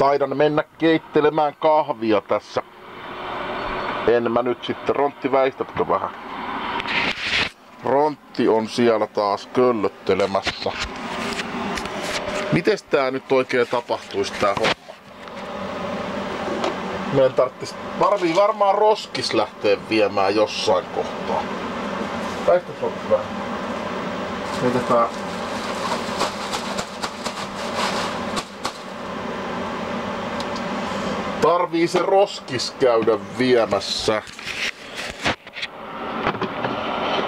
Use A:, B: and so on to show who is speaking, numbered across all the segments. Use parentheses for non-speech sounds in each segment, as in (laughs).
A: Taidan mennä keittelemään kahvia tässä. En mä nyt sitten. Rontti väistätkö vähän? Rontti on siellä taas köllöttelemässä. Mites tää nyt oikein tapahtuisi tää homma? Meidän tarttis varmii varmaan roskis lähtee viemään jossain kohtaa. Väistä Rontti vähän. Heitetään Tarvii se roskis käydä viemässä.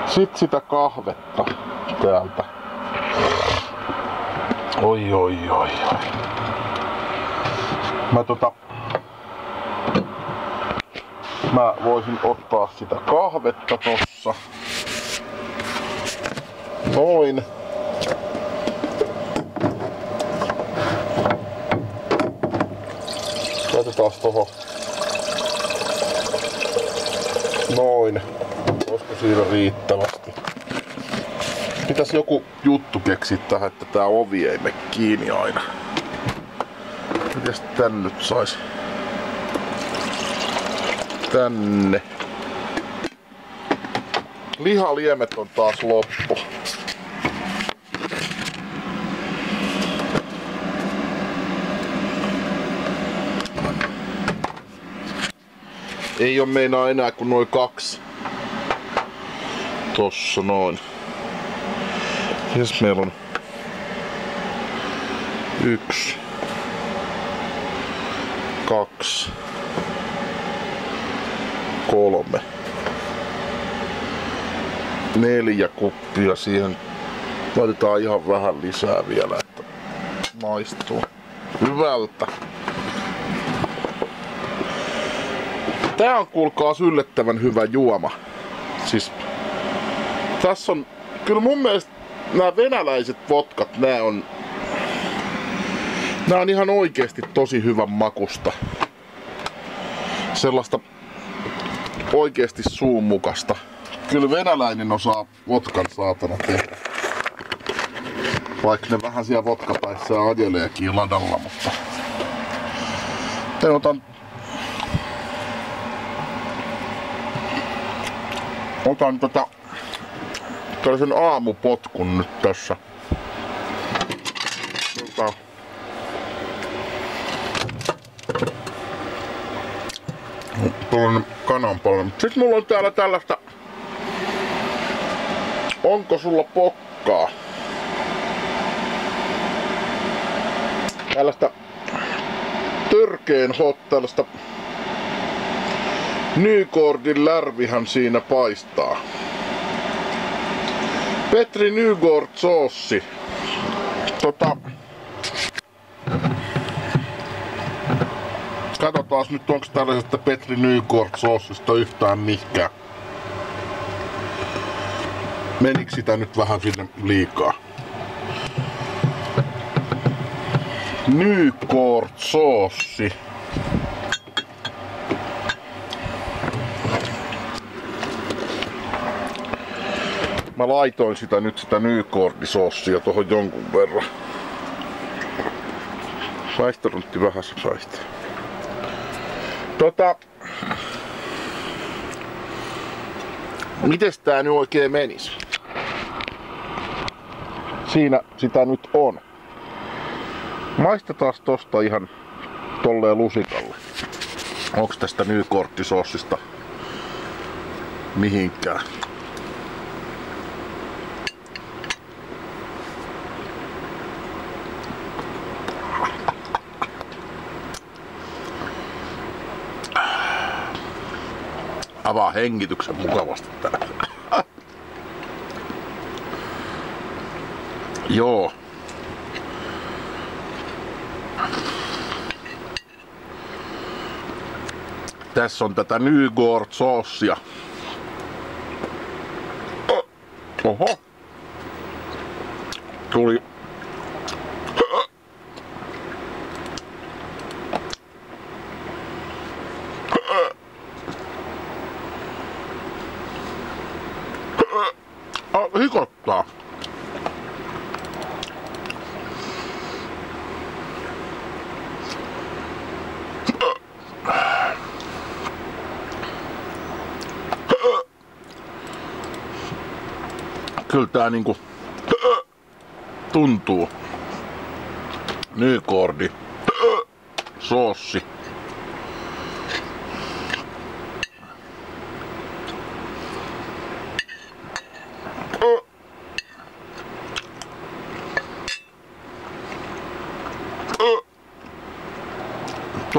A: Sitten sitä kahvetta täältä. Oi oi oi oi. Mä tota... Mä voisin ottaa sitä kahvetta tossa. Noin. Laitetaan toho. Noin. Olisiko siinä riittävästi? Pitäis joku juttu keksiä tähän, että tää ovi ei mene kiinni aina. Mitäs tän nyt sais? Tänne. Lihaliemet on taas loppu. Ei oo meinaa enää kuin noin kaksi. Tossa noin. Yes, meillä on yksi, kaksi, kolme, neljä kuppia siihen. Laitetaan ihan vähän lisää vielä, että maistuu hyvältä. Tää on kuulkaa yllättävän hyvä juoma. Siis tässä on, kyllä mun mielestä nämä venäläiset vodkat, nämä on, nämä on ihan oikeesti tosi hyvän makusta. Sellaista oikeesti suumukasta. Kyllä venäläinen osaa vodkan saatana tehdä. Vaikka ne vähän siellä vodkapäissä ajeleekin ladalla, mutta... Te otan otan tota tällaisen aamupotkun nyt tässä. Tota, tuollainen kananpalve. Sitten mulla on täällä tällaista... Onko sulla pokkaa? Tällaista törkeen hot, tällaista Nykordin lärvihän siinä paistaa. Petri Nygård soossi. Tota... Katsotaan nyt onko tällaisesta Petri Nygård soossista yhtään mihkään. Menikö sitä nyt vähän sinne liikaa? Nygård soossi. Mä laitoin sitä nyt sitä nykordisoossia tuohon jonkun verran. Saisteluntti vähän se saista. Tota... Mites tää nyt oikein menis? Siinä sitä nyt on. Maistetaan tosta ihan tolleen lusikalle. Onks tästä nykorttisoossista mihinkään? Avaa hengityksen mukavasti täällä. (laughs) Joo. Tässä on tätä Nygård soossia. Oho. Tuli Ah, hikottaa. Kyllä tää niinku tuntuu. Nykordi. Soossi.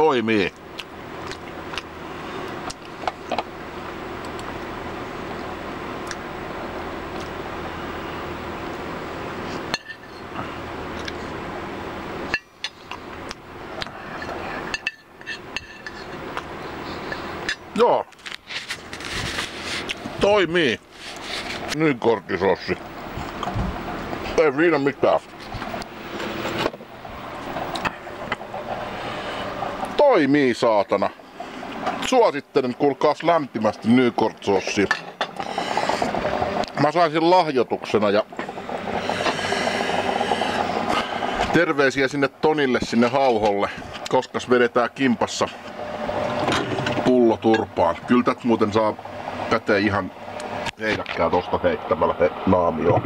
A: Toimii. Joo. Toimii. Niin korkisossi. Ei siinä mitään. Toimii saatana. Suosittelen kuulkaas lämpimästi Nykort-sossi. Mä sain sen lahjoituksena ja terveisiä sinne Tonille sinne hauholle, koska vedetään kimpassa pullo turpaan. Kyllä muuten saa käteen ihan heidäkkää tosta heittämällä he naamioon.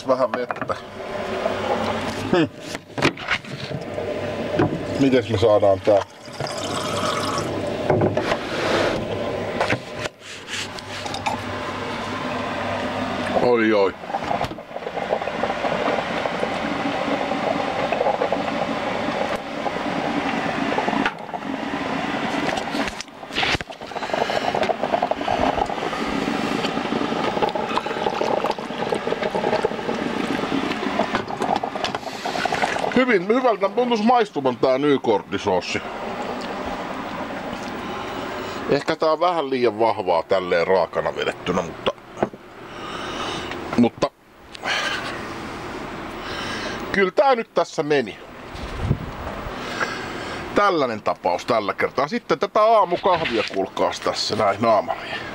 A: Otetaan vähän vettä. Hm. Mites me saadaan tää? Oi oi. Hyvin, hyvältä tuntuisi maistuvan tää nykorttisossi. Ehkä tää on vähän liian vahvaa tälleen raakana vedettynä, mutta... Mutta... Kyllä tää nyt tässä meni. Tällainen tapaus tällä kertaa. Sitten tätä aamukahvia kuulkaas tässä näin naamariin.